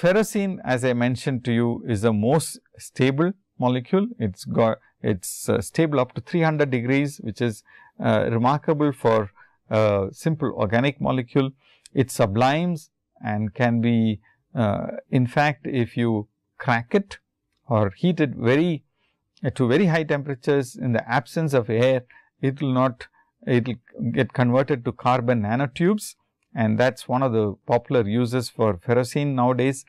ferrocene as I mentioned to you is the most stable molecule. It's got it's uh, stable up to 300 degrees which is uh, remarkable for a simple organic molecule. It sublimes and can be uh, in fact, if you crack it or heat it very uh, to very high temperatures in the absence of air, it will not it will get converted to carbon nanotubes and that is one of the popular uses for ferrocene nowadays.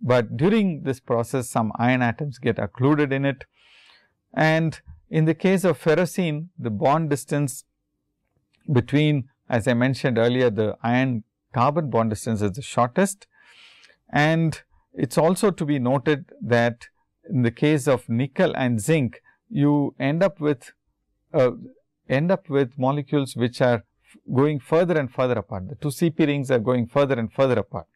But during this process some iron atoms get occluded in it and in the case of ferrocene the bond distance between as I mentioned earlier the iron carbon bond distance is the shortest and it is also to be noted that in the case of nickel and zinc you end up with uh, end up with molecules which are going further and further apart. The two CP rings are going further and further apart.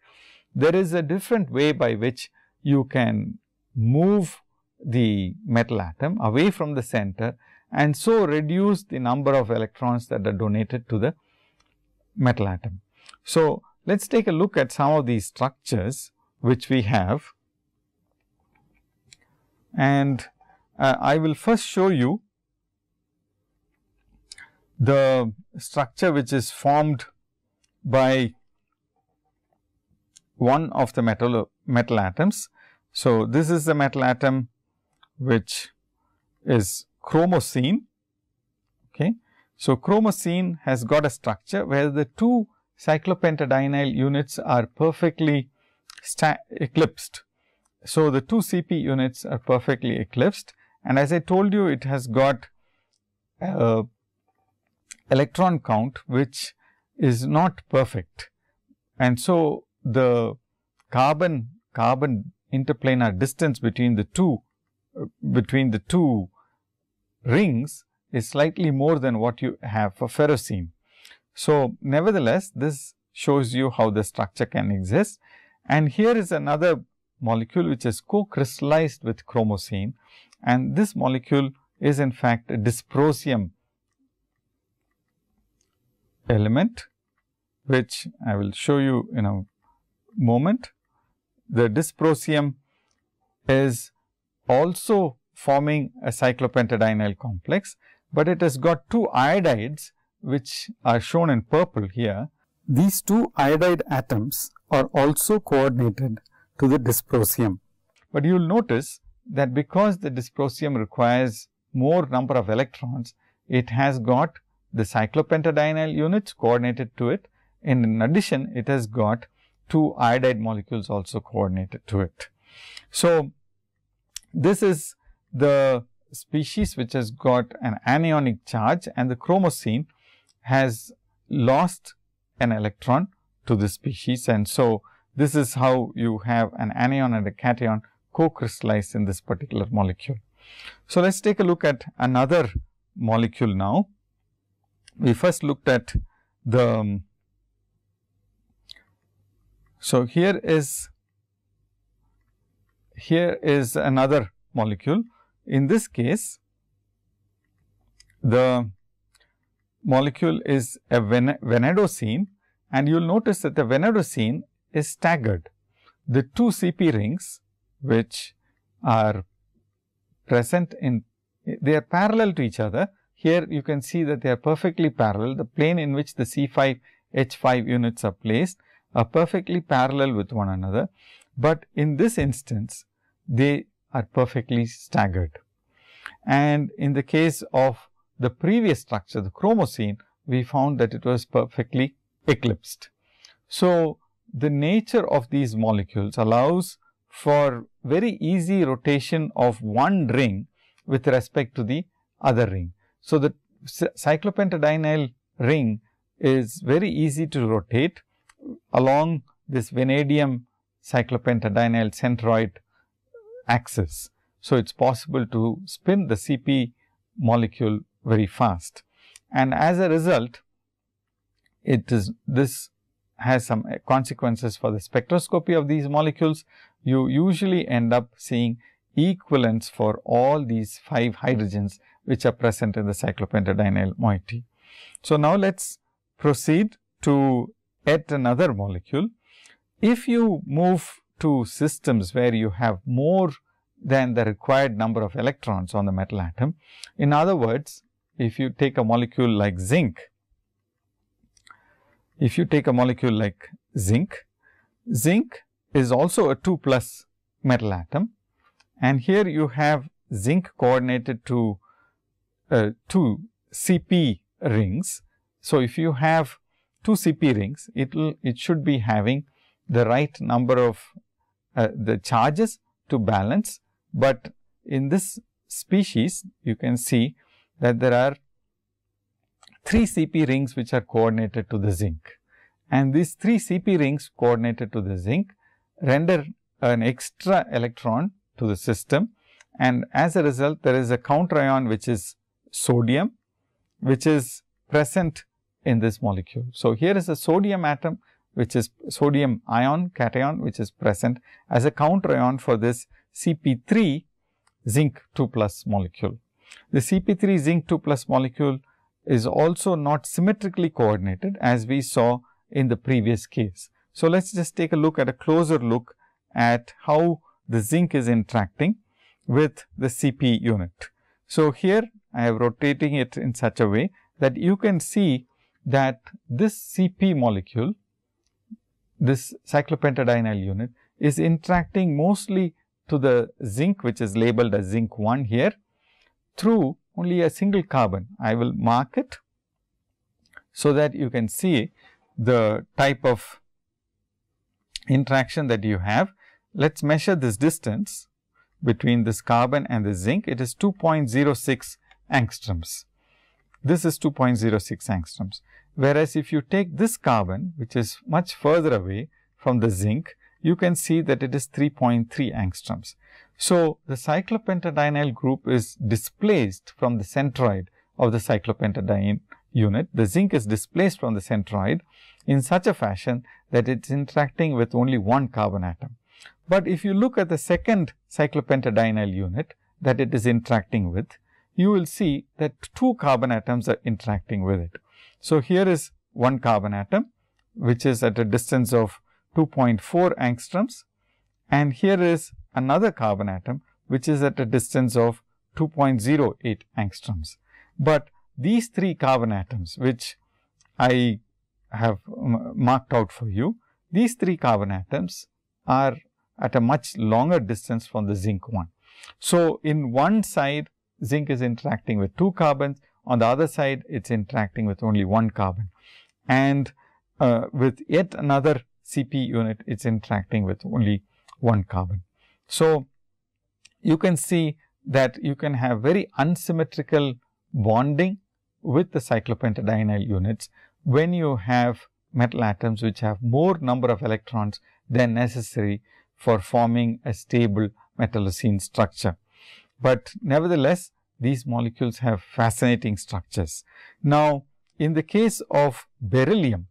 There is a different way by which you can move the metal atom away from the center and so reduce the number of electrons that are donated to the metal atom. So, let us take a look at some of these structures which we have and uh, I will first show you the structure which is formed by one of the metal metal atoms. So, this is the metal atom which is chromocene. Okay. So, chromocene has got a structure where the two cyclopentadienyl units are perfectly eclipsed. So, the two CP units are perfectly eclipsed and as I told you it has got a electron count which is not perfect. And so, the carbon carbon interplanar distance between the two uh, between the two rings is slightly more than what you have for ferrocene. So, nevertheless, this shows you how the structure can exist. And here is another molecule which is co-crystallized with chromocene and this molecule is in fact a dysprosium element which I will show you in a moment. The dysprosium is also forming a cyclopentadienyl complex, but it has got two iodides which are shown in purple here. These two iodide atoms are also coordinated to the dysprosium. But you will notice that because the dysprosium requires more number of electrons, it has got the cyclopentadienyl units coordinated to it and in addition it has got two iodide molecules also coordinated to it. So, this is the species which has got an anionic charge and the chromocene has lost an electron to the species and so this is how you have an anion and a cation co-crystallized in this particular molecule. So, let us take a look at another molecule now. We first looked at the um, so here is here is another molecule. In this case, the molecule is a vanadocene and you will notice that the vanadocene is staggered. The two CP rings which are present in they are parallel to each other. Here you can see that they are perfectly parallel. The plane in which the C5 H5 units are placed are perfectly parallel with one another, but in this instance they are perfectly staggered. And in the case of the previous structure, the chromocene, we found that it was perfectly eclipsed. So, the nature of these molecules allows for very easy rotation of one ring with respect to the other ring. So, the cyclopentadienyl ring is very easy to rotate along this vanadium cyclopentadienyl centroid axis. So, it is possible to spin the CP molecule very fast and as a result it is this has some consequences for the spectroscopy of these molecules. You usually end up seeing equivalents for all these 5 hydrogens which are present in the cyclopentadienyl moiety. So, now let us proceed to yet another molecule. If you move to systems where you have more than the required number of electrons on the metal atom. In other words, if you take a molecule like zinc, if you take a molecule like zinc, zinc is also a 2 plus metal atom and here you have zinc coordinated to uh, two CP rings. So, if you have two CP rings, it will it should be having the right number of uh, the charges to balance but in this species, you can see that there are 3 CP rings which are coordinated to the zinc. And these 3 CP rings coordinated to the zinc render an extra electron to the system. And as a result, there is a counter ion which is sodium, which is present in this molecule. So, here is a sodium atom which is sodium ion cation which is present as a counter ion for this CP3 zinc 2 plus molecule. The CP3 zinc 2 plus molecule is also not symmetrically coordinated as we saw in the previous case. So, let us just take a look at a closer look at how the zinc is interacting with the CP unit. So, here I have rotating it in such a way that you can see that this CP molecule, this cyclopentadienyl unit is interacting mostly to the zinc which is labeled as zinc 1 here through only a single carbon. I will mark it so that you can see the type of interaction that you have. Let us measure this distance between this carbon and the zinc. It is 2.06 angstroms. This is 2.06 angstroms. Whereas, if you take this carbon which is much further away from the zinc, you can see that it is 3.3 angstroms. So, the cyclopentadienyl group is displaced from the centroid of the cyclopentadiene unit. The zinc is displaced from the centroid in such a fashion that it is interacting with only one carbon atom. But if you look at the second cyclopentadienyl unit that it is interacting with, you will see that two carbon atoms are interacting with it. So, here is one carbon atom which is at a distance of 2.4 angstroms and here is another carbon atom which is at a distance of 2.08 angstroms. But these three carbon atoms which I have marked out for you, these three carbon atoms are at a much longer distance from the zinc one. So, in one side zinc is interacting with two carbons, on the other side it is interacting with only one carbon and uh, with yet another CP unit it is interacting with only one carbon. So, you can see that you can have very unsymmetrical bonding with the cyclopentadienyl units when you have metal atoms which have more number of electrons than necessary for forming a stable metallocene structure. But nevertheless, these molecules have fascinating structures. Now, in the case of beryllium,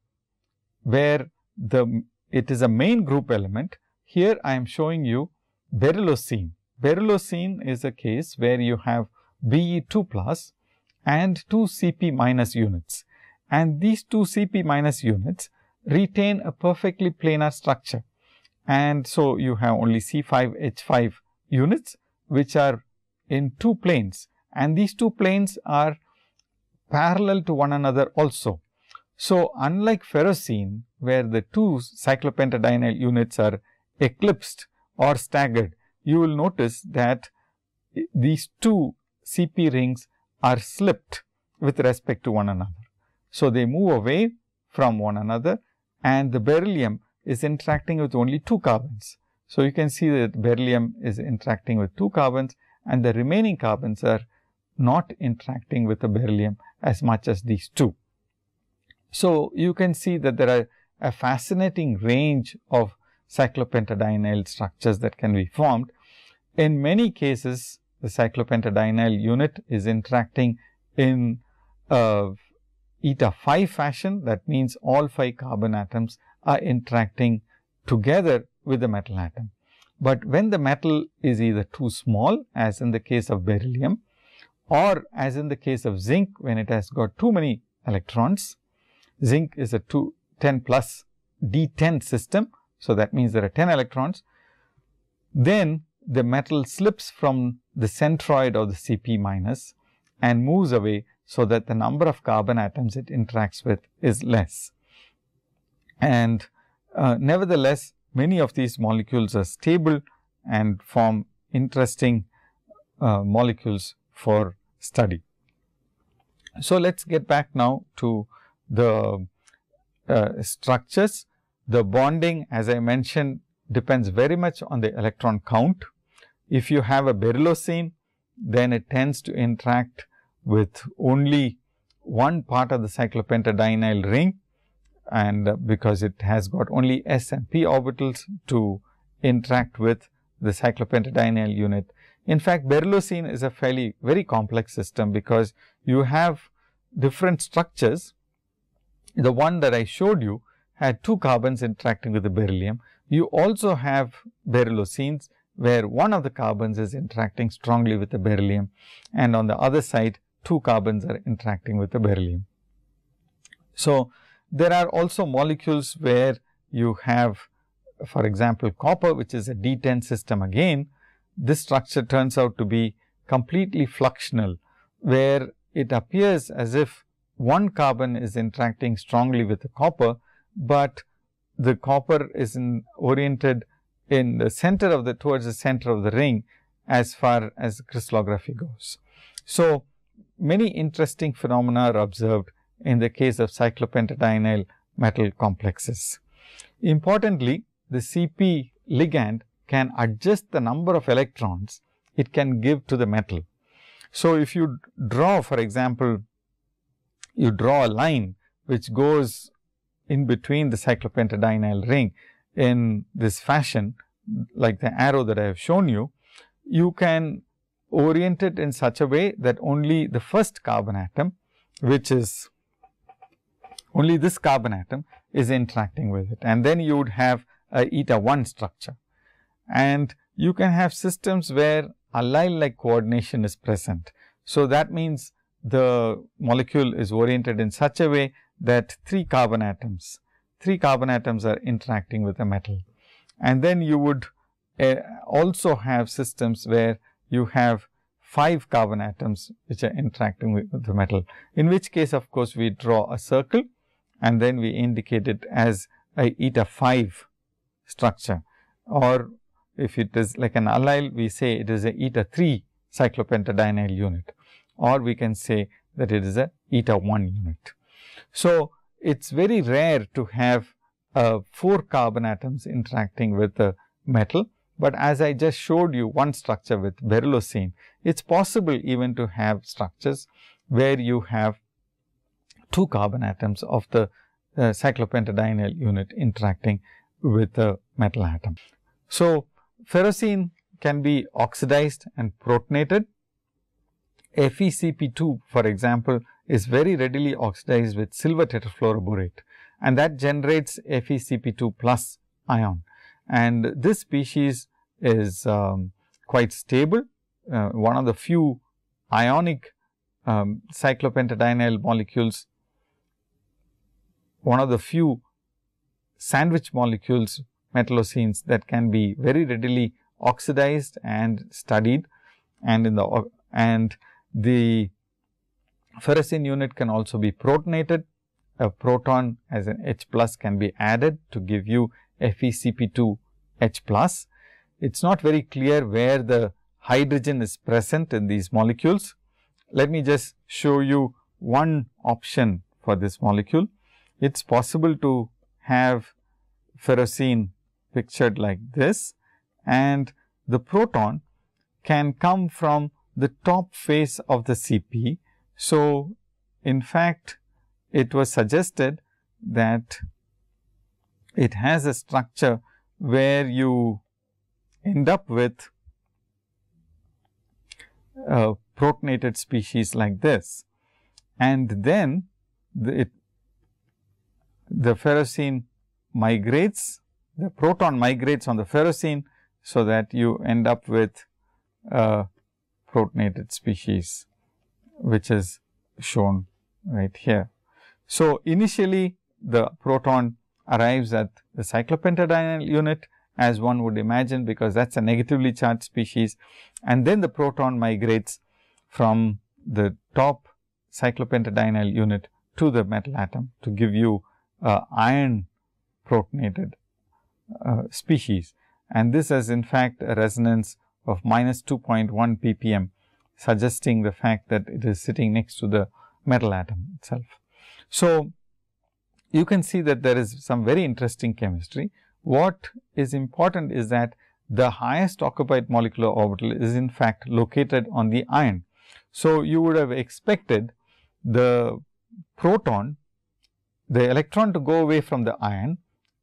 where the it is a main group element, here I am showing you beryllocene. Beryllocene is a case where you have Be2 plus and 2 Cp minus units. And these 2 Cp minus units retain a perfectly planar structure. And so, you have only C5H5 units, which are in two planes and these two planes are parallel to one another also. So, unlike ferrocene, where the two cyclopentadienyl units are eclipsed or staggered, you will notice that these two CP rings are slipped with respect to one another. So, they move away from one another and the beryllium is interacting with only two carbons. So, you can see that beryllium is interacting with two carbons and the remaining carbons are not interacting with the beryllium as much as these two. So, you can see that there are a fascinating range of cyclopentadienyl structures that can be formed. In many cases, the cyclopentadienyl unit is interacting in a eta 5 fashion. That means, all 5 carbon atoms are interacting together with the metal atom. But when the metal is either too small as in the case of beryllium or as in the case of zinc when it has got too many electrons, zinc is a 2 10 plus D10 system. So, that means there are 10 electrons. Then the metal slips from the centroid of the Cp minus and moves away. So, that the number of carbon atoms it interacts with is less. And uh, nevertheless, many of these molecules are stable and form interesting uh, molecules for study. So, let us get back now to the uh, structures. The bonding as I mentioned depends very much on the electron count. If you have a beryllocene, then it tends to interact with only one part of the cyclopentadienyl ring and because it has got only s and p orbitals to interact with the cyclopentadienyl unit. In fact, beryllocene is a fairly very complex system because you have different structures. The one that I showed you had two carbons interacting with the beryllium. You also have beryllocenes where one of the carbons is interacting strongly with the beryllium and on the other side two carbons are interacting with the beryllium. So, there are also molecules where you have for example, copper which is a D10 system again this structure turns out to be completely fluxional, where it appears as if one carbon is interacting strongly with the copper, but the copper is in oriented in the center of the towards the center of the ring as far as crystallography goes. So, many interesting phenomena are observed in the case of cyclopentadienyl metal complexes. Importantly, the CP ligand can adjust the number of electrons it can give to the metal. So, if you draw for example, you draw a line which goes in between the cyclopentadienyl ring in this fashion like the arrow that I have shown you, you can orient it in such a way that only the first carbon atom which is only this carbon atom is interacting with it and then you would have a eta 1 structure and you can have systems where allyl like coordination is present. So, that means the molecule is oriented in such a way that 3 carbon atoms, 3 carbon atoms are interacting with a metal. And then you would uh, also have systems where you have 5 carbon atoms which are interacting with, with the metal, in which case of course, we draw a circle and then we indicate it as a eta 5 structure. Or if it is like an allyl, we say it is a eta 3 cyclopentadienyl unit. Or we can say that it is a eta 1 unit. So, it is very rare to have uh, 4 carbon atoms interacting with a metal, but as I just showed you one structure with beryllocene, it is possible even to have structures where you have 2 carbon atoms of the uh, cyclopentadienyl unit interacting with a metal atom. So, ferrocene can be oxidized and protonated. FeCp2 for example, is very readily oxidized with silver tetrafluoroborate and that generates FeCp2 plus ion. And this species is um, quite stable, uh, one of the few ionic um, cyclopentadienyl molecules, one of the few sandwich molecules metallocenes that can be very readily oxidized and studied and in the and the ferrocene unit can also be protonated. A proton as an H plus can be added to give you FeCp2 H plus. It is not very clear where the hydrogen is present in these molecules. Let me just show you one option for this molecule. It is possible to have ferrocene pictured like this and the proton can come from the top face of the CP. So, in fact, it was suggested that it has a structure where you end up with a protonated species like this and then the, it, the ferrocene migrates, the proton migrates on the ferrocene. So, that you end up with a protonated species, which is shown right here. So, initially the proton arrives at the cyclopentadienyl unit as one would imagine, because that is a negatively charged species and then the proton migrates from the top cyclopentadienyl unit to the metal atom to give you uh, iron protonated uh, species and this has in fact a resonance of minus 2.1 ppm suggesting the fact that it is sitting next to the metal atom itself. So, you can see that there is some very interesting chemistry. What is important is that the highest occupied molecular orbital is in fact located on the iron. So, you would have expected the proton, the electron to go away from the iron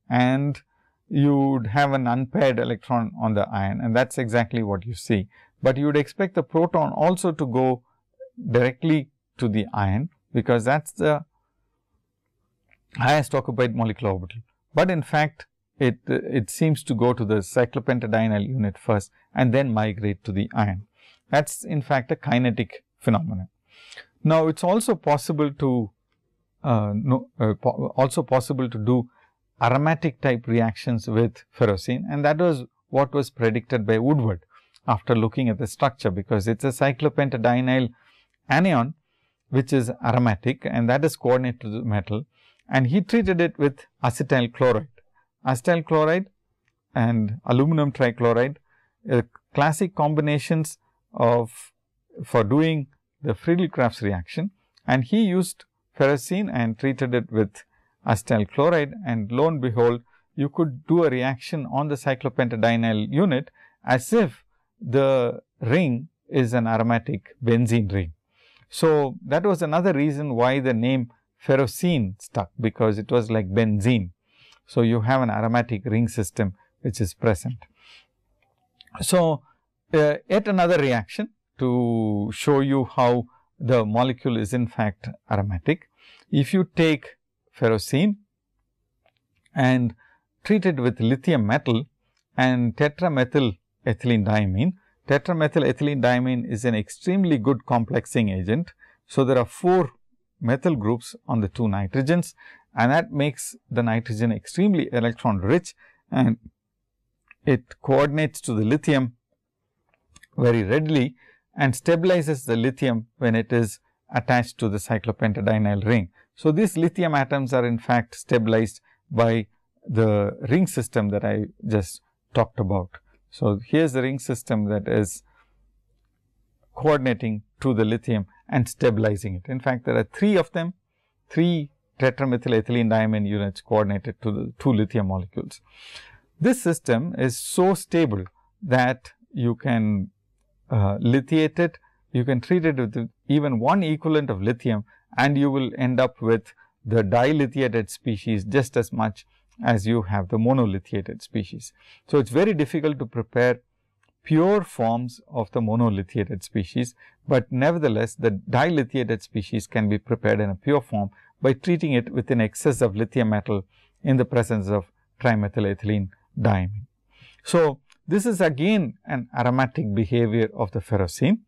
and you would have an unpaired electron on the iron and that is exactly what you see. But you would expect the proton also to go directly to the iron, because that is the highest occupied molecular orbital. But in fact, it, it seems to go to the cyclopentadienyl unit first and then migrate to the iron. That is in fact a kinetic phenomenon. Now, it is also possible to no, uh, po also possible to do aromatic type reactions with ferrocene and that was what was predicted by Woodward after looking at the structure because it is a cyclopentadienyl anion which is aromatic and that is coordinated to the metal. And he treated it with acetyl chloride. Acetyl chloride and aluminum trichloride uh, classic combinations of for doing the Friedel-Crafts reaction. And he used ferrocene and treated it with acetyl chloride and lo and behold you could do a reaction on the cyclopentadienyl unit as if the ring is an aromatic benzene ring. So, that was another reason why the name ferrocene stuck because it was like benzene. So, you have an aromatic ring system which is present. So, uh, yet another reaction to show you how the molecule is in fact aromatic. If you take ferrocene and treat it with lithium metal and tetramethyl ethylene diamine. Tetramethyl ethylene diamine is an extremely good complexing agent. So, there are 4 methyl groups on the 2 nitrogens and that makes the nitrogen extremely electron rich and it coordinates to the lithium very readily and stabilizes the lithium when it is attached to the cyclopentadienyl ring. So, these lithium atoms are in fact stabilized by the ring system that I just talked about. So, here is the ring system that is coordinating to the lithium and stabilizing it. In fact, there are three of them, three tetramethyl diamine units coordinated to the two lithium molecules. This system is so stable that you can uh, lithiate it, you can treat it with even one equivalent of lithium and you will end up with the dilithiated species just as much as you have the monolithiated species. So, it is very difficult to prepare pure forms of the monolithiated species, but nevertheless the dilithiated species can be prepared in a pure form by treating it with an excess of lithium metal in the presence of trimethyl ethylene diamine. So, this is again an aromatic behavior of the ferrocene.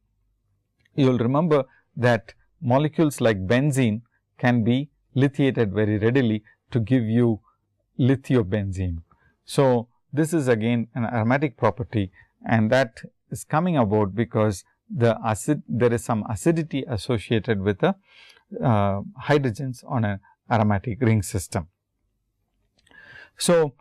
You will remember that molecules like benzene can be lithiated very readily to give you lithiobenzene. So, this is again an aromatic property and that is coming about because the acid there is some acidity associated with the uh, hydrogens on an aromatic ring system. So,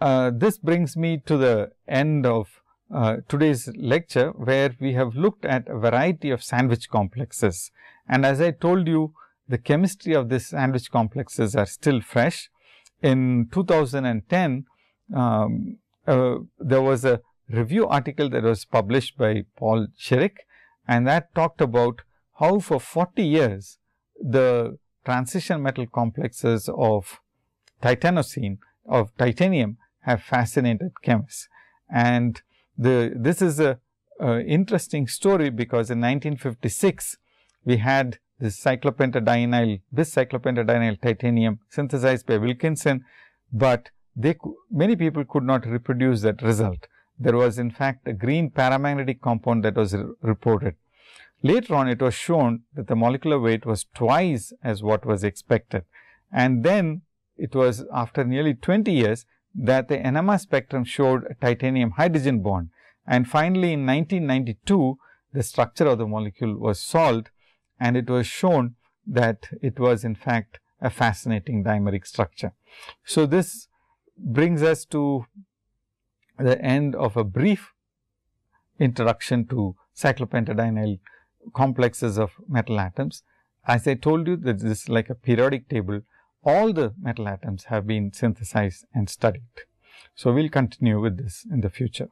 uh, this brings me to the end of uh, today's lecture, where we have looked at a variety of sandwich complexes. And as I told you, the chemistry of these sandwich complexes are still fresh. In 2010, um, uh, there was a review article that was published by Paul Chirik and that talked about how for 40 years the transition metal complexes of titanocene of titanium have fascinated chemists. And the this is a, a interesting story because in 1956 we had this cyclopentadienyl this cyclopentadienyl titanium synthesized by Wilkinson, but they many people could not reproduce that result there was in fact a green paramagnetic compound that was reported. Later on it was shown that the molecular weight was twice as what was expected and then it was after nearly 20 years that the NMR spectrum showed a titanium hydrogen bond and finally in 1992 the structure of the molecule was solved and it was shown that it was in fact a fascinating dimeric structure. So, this brings us to the end of a brief introduction to cyclopentadienyl complexes of metal atoms. As I told you that this is like a periodic table, all the metal atoms have been synthesized and studied. So, we will continue with this in the future.